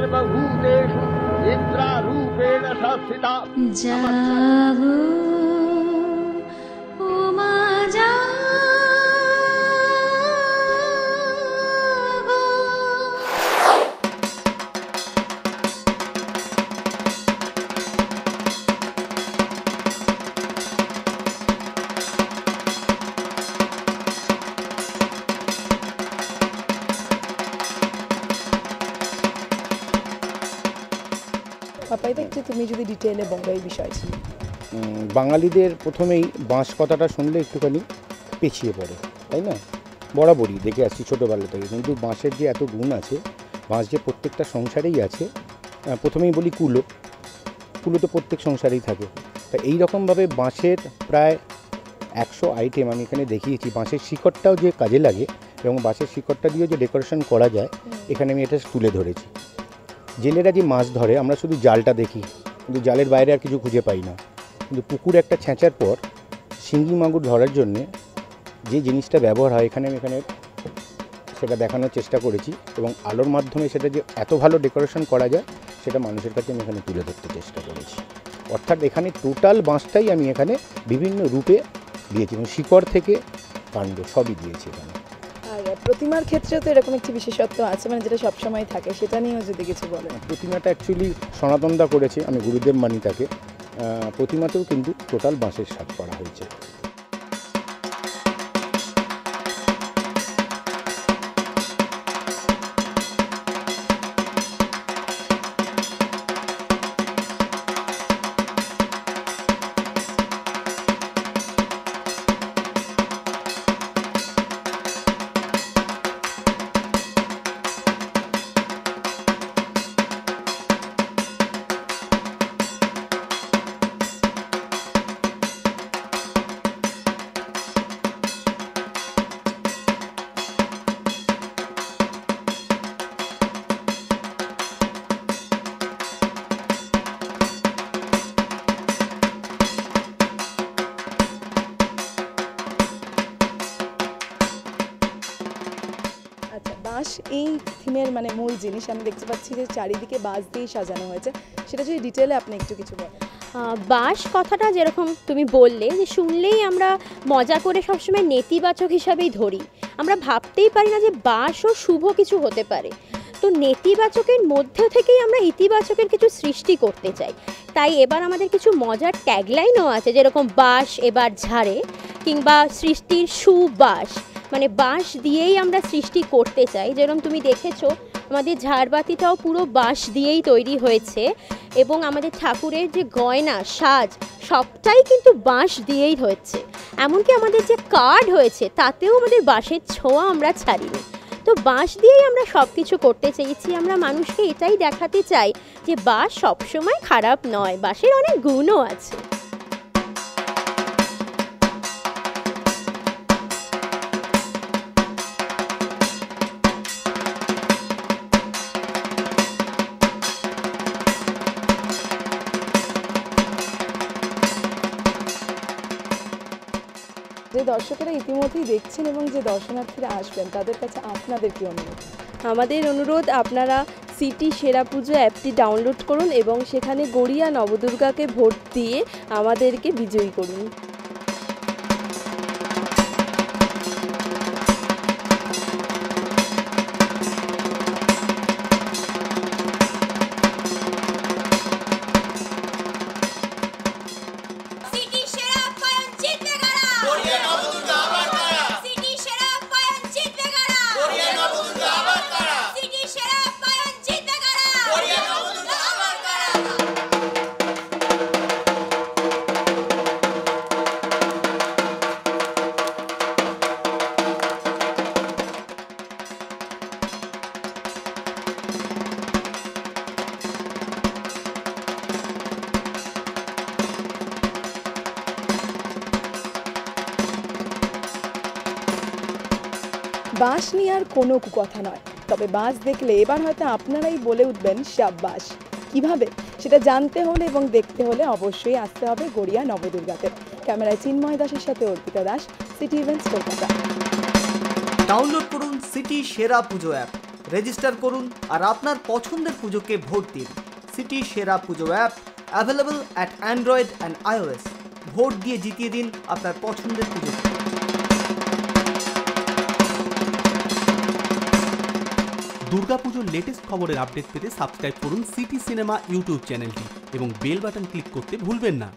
सर्वभूतेषु इन्द्रारूपेण संस्थिता একটু তুমি যদি ডিটেইলে বলো এই বিষয়টি। বাঙালিদের প্রথমেই বাঁশ কথাটা শুনলে একটুখানি পেছিয়ে পড়ে তাই না? বরাবরই দেখে আসছি ছোটোবেলা থেকে। কিন্তু বাঁশের যে এত গুণ আছে বাঁশ যে প্রত্যেকটা সংসারেই আছে প্রথমেই বলি কুলো। কুলো তো প্রত্যেক সংসারেই থাকে। তা এই রকমভাবে বাঁশের প্রায় একশো আইটেম আমি এখানে দেখিয়েছি। বাঁশের শিকড়টাও যে কাজে লাগে এবং বাঁশের শিকড়টা দিয়েও যে ডেকোরেশন করা যায় এখানে আমি এটা তুলে ধরেছি। জেলেরা যে মাছ ধরে, আমরা শুধু জালটা দেখি, কিন্তু জালের বাইরে আর কিছু খুঁজে পাই না। কিন্তু পুকুর একটা ছেঁচার পর, শিঙ্গি মাগুর ধরার জন্যে যে জিনিসটা ব্যবহার হয়, এখানে আমি এখানে সেটা দেখানোর চেষ্টা করেছি এবং আলোর মাধ্যমে সেটা যে এত ভালো ডেকোরেশন করা যায়, সেটা মানুষের কাছে আমি এখানে তুলে ধরতে চেষ্টা করেছি। অর্থাৎ এখানে টোটাল বাঁশটাই আমি এখানে বিভিন্ন রূপে দিয়েছি এবং শিকড় থেকে কাণ্ড সবই দিয়েছি এখানে। প্রতিমার ক্ষেত্রে তো এরকম একটি বিশেষত্ব আছে মানে যেটা সবসময় থাকে, সেটা নিয়েও যদি কিছু বলেন। প্রতিমাটা অ্যাকচুয়ালি সনাতনদা করেছে, আমি গুরুদেব মানি তাকে। প্রতিমাতেও কিন্তু টোটাল বাঁশের স্বাদ করা হয়েছে। এই থিমের মানে মূল জিনিস আমি দেখতে পাচ্ছি যে চারিদিকে বাঁশ দিয়ে সাজানো হয়েছে। সেটা যদি ডিটেলে আপনি একটু কিছু বলেন। বাঁশ কথাটা যেরকম তুমি বললে যে শুনলেই আমরা মজা করে সবসময় নেতিবাচক হিসাবেই ধরি। আমরা ভাবতেই পারি না যে বাঁশও শুভ কিছু হতে পারে। তো নেতিবাচকের মধ্যে থেকেই আমরা ইতিবাচকের কিছু সৃষ্টি করতে চাই। তাই এবার আমাদের কিছু মজার ট্যাগলাইনও আছে, যেরকম বাঁশ এবার ঝাড়ে, কিংবা সৃষ্টির সুবাস। মানে বাঁশ দিয়েই আমরা সৃষ্টি করতে চাই। যেরকম তুমি দেখেছ, আমাদের ঝাড়বাতিটাও পুরো বাঁশ দিয়েই তৈরি হয়েছে এবং আমাদের ঠাকুরের যে গয়না, সাজ, সবটাই কিন্তু বাঁশ দিয়েই হয়েছে। এমনকি আমাদের যে কার্ড হয়েছে, তাতেও আমাদের বাঁশের ছোঁয়া আমরা ছাড়িনি। তো বাঁশ দিয়েই আমরা সব কিছু করতে চেয়েছি। আমরা মানুষকে এটাই দেখাতে চাই যে বাঁশ সবসময় খারাপ নয়, বাঁশের অনেক গুণও আছে। যে দর্শকেরা ইতিমধ্যেই দেখছেন এবং যে দর্শনার্থীরা আসবেন, তাদের কাছে আপনাদের কি অনুরোধ? আমাদের অনুরোধ, আপনারা সিটি সেরা পুজো অ্যাপটি ডাউনলোড করুন এবং সেখানে গড়িয়া নবদুর্গাকে ভোট দিয়ে আমাদেরকে বিজয়ী করুন। বাঁশ নিয়ে আর কোনো কথা নয়। তবে বাস দেখলে এবার হয়তো আপনারাই বলে উঠবেন, সাব্বাস। কীভাবে? সেটা জানতে হলে এবং দেখতে হলে অবশ্যই আসতে হবে গড়িয়া নবদুর্গাতে। ক্যামেরায় চিন্ময় দাসের সাথে Arpita Das, city events Kolkata. Download করুন সিটি সেরা পুজো অ্যাপ। রেজিস্টার করুন আর আপনার পছন্দের পুজোকে ভোট দিন। সিটি সেরা puja app available at Android and iOS vote দিয়ে জিতিয়ে দিন আপনার পছন্দের পুজোকে। দুর্গাপুজোর লেটেস্ট খবরের আপডেট পেতে সাবস্ক্রাইব করুন সিটি সিনেমা ইউটিউব চ্যানেলটি এবং বেল বাটন ক্লিক করতে ভুলবেন না।